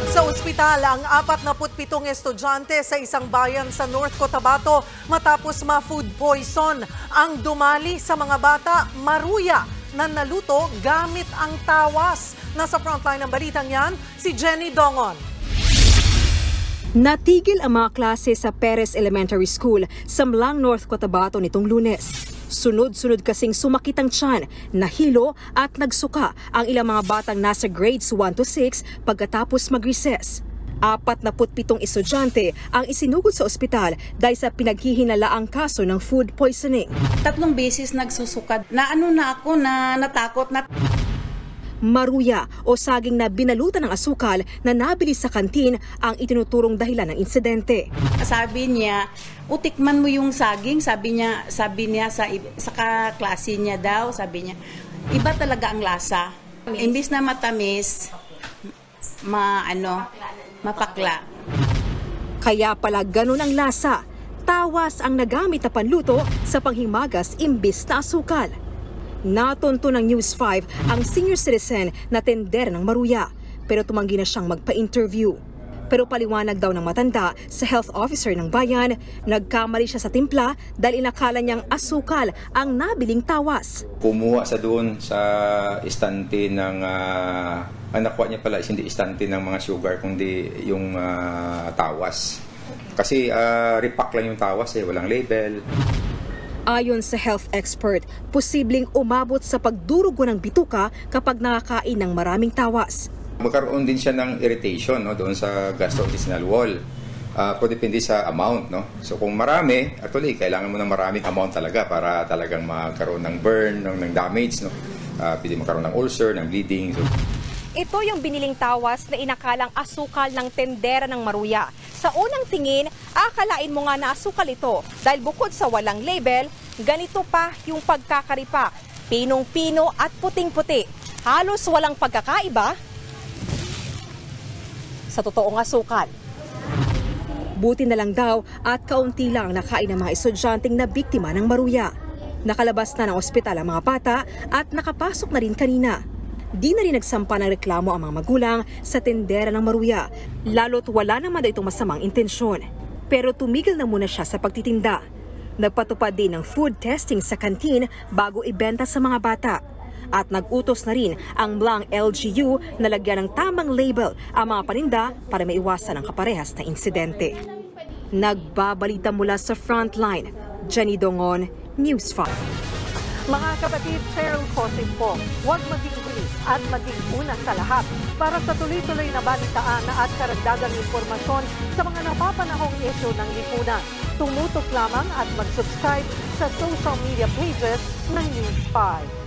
Sunod sa ospital ang 47 estudyante sa isang bayan sa North Cotabato matapos ma-food poison. Ang dumali sa mga bata, maruya na naluto gamit ang tawas. Nasa frontline ng balitang yan, si Jenny Dongon. Natigil ang mga klase sa Perez Elementary School sa Mlang, North Cotabato nitong lunes. Sunod-sunod kasing sumakit ang tiyan, nahilo at nagsuka ang ilang mga batang nasa grades 1 to 6 pagkatapos mag-recess. Apat na putpitong estudyante ang isinugod sa ospital dahil sa pinaghihinalaang kaso ng food poisoning. Tatlong beses nagsusukad. Na ano na ako na natakot na Maruya o saging na binalutan ng asukal na nabili sa kantin ang itinuturong dahilan ng insidente. sabi niya, utikman mo yung saging, sabi niya, sabi niya sa sa kaklase niya daw, sabi niya, iba talaga ang lasa. Imbis na matamis, ma ano, mapakla. Kaya pala ganun ang lasa. Tawas ang nagamit na panluto sa panghimagas imbis na asukal. Natunto ng News 5 ang senior citizen na tender ng Maruya pero tumanggi na siyang magpa-interview. Pero paliwanag daw ng matanda sa health officer ng bayan, nagkamali siya sa timpla dahil inakala niyang asukal ang nabiling tawas. Kumuha sa doon sa istante ng uh, ang nakuha niya pala is hindi istante ng mga sugar kundi yung ah, tawas. Kasi uh, repack lang yung tawas eh, walang label. Ayon sa health expert, posibleng umabot sa pagdurugo ng bituka kapag nakakain ng maraming tawas. Magkaroon din siya ng irritation no, doon sa gastrointestinal wall. Uh, depende sa amount. No? So kung marami, actually, kailangan mo ng maraming amount talaga para talagang magkaroon ng burn, ng, ng damage. No? Uh, pwede magkaroon ng ulcer, ng bleeding. So, Ito yung biniling tawas na inakalang asukal ng tendera ng Maruya. Sa unang tingin, akalain mo nga na asukal ito dahil bukod sa walang label, ganito pa yung pagkakaripa. Pinong-pino at puting-puti. Halos walang pagkakaiba sa totoong asukal. Buti na lang daw at kaunti lang nakain ng mga estudyanteng na biktima ng maruya. Nakalabas na ng ospital ang mga bata at nakapasok na rin kanina. Di na rin nagsampa ng reklamo ang mga magulang sa tendera ng maruya, lalo't wala naman daw itong masamang intensyon. Pero tumigil na muna siya sa pagtitinda. Nagpatupad din ng food testing sa kantin bago ibenta sa mga bata. At nagutos na rin ang Blang LGU na lagyan ng tamang label ang mga paninda para maiwasan ang kaparehas na insidente. Nagbabalita mula sa frontline, Jenny Dongon, News 5. Mga kapatid, Cheryl Cosim po, huwag maging huli at maging una sa lahat para sa tuloy-tuloy na balitaan at karagdagang impormasyon sa mga napapanahong isyo ng lipunan. Tumutok lamang at mag-subscribe sa social media pages ng News 5.